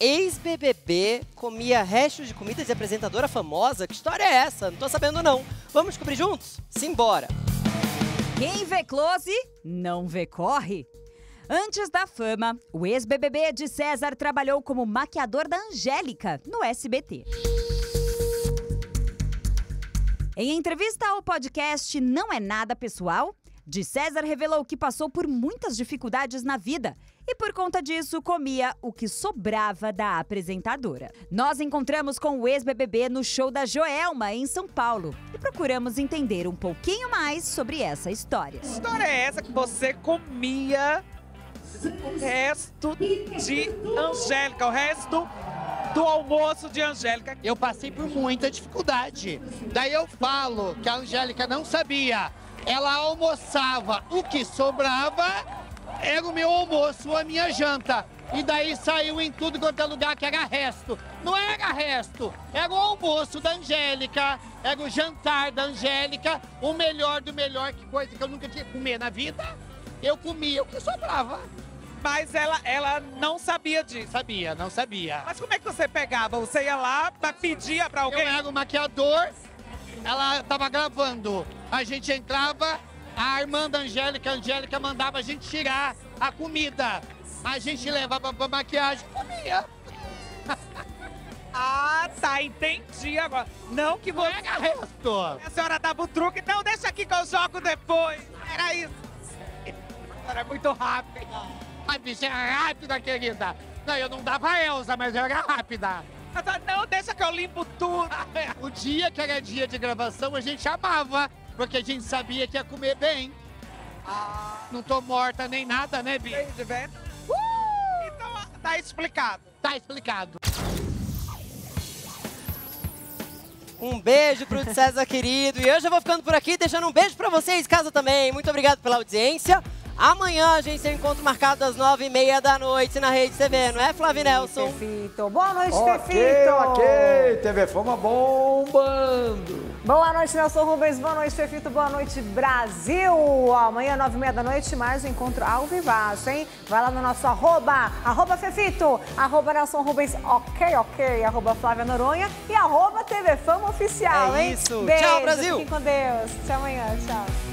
ex-BBB comia restos de comidas de apresentadora famosa? Que história é essa? Não tô sabendo não. Vamos descobrir juntos? Simbora! Quem vê close, não vê corre. Antes da fama, o ex-BBB de César trabalhou como maquiador da Angélica no SBT. Em entrevista ao podcast Não é Nada Pessoal, de César revelou que passou por muitas dificuldades na vida e, por conta disso, comia o que sobrava da apresentadora. Nós encontramos com o ex-BBB no show da Joelma, em São Paulo, e procuramos entender um pouquinho mais sobre essa história. Que história é essa que você comia o resto de Angélica, o resto do almoço de Angélica? Eu passei por muita dificuldade. Daí eu falo que a Angélica não sabia. Ela almoçava o que sobrava, era o meu almoço, a minha janta. E daí saiu em tudo quanto é lugar que era resto. Não era resto, era o almoço da Angélica, era o jantar da Angélica, o melhor do melhor, que coisa que eu nunca tinha comer na vida. Eu comia o que sobrava. Mas ela, ela não sabia disso. Sabia, não sabia. Mas como é que você pegava? Você ia lá, pedia pra alguém? Eu era o maquiador, ela tava gravando. A gente entrava, a irmã da Angélica, a Angélica mandava a gente tirar a comida. A gente levava pra maquiagem e comia. Ah, tá, entendi agora. Não que você... era resto. A senhora dava o truque. Não, deixa aqui que eu jogo depois. Era isso. A senhora é muito rápida. A bicha era rápida, querida. Não, eu não dava a Elza, mas eu era rápida. A senhora, não, deixa que eu limpo tudo. O dia que era dia de gravação, a gente amava, porque a gente sabia que ia comer bem. Não tô morta nem nada, né, Bi? Velho? Então, tá explicado. Tá explicado. Um beijo pro César querido. E eu já vou ficando por aqui, deixando um beijo pra vocês em casa também. Muito obrigado pela audiência. Amanhã a gente tem um encontro marcado às nove e meia da noite na Rede TV, não é, Flávio Nelson? Fefito. Boa noite, Fefito. ok. TV Fama bombando. Boa noite, Nelson Rubens. Boa noite, Fefito. Boa noite, Brasil. Amanhã, nove e meia da noite, mais um encontro ao vivaço, hein? Vai lá no nosso arroba, arroba Fefito, arroba Nelson Rubens, ok, ok, arroba Flávia Noronha e arroba TV Fama Oficial, É hein? isso. Beijo, Tchau, Brasil. Fiquem com Deus. Até amanhã. Tchau.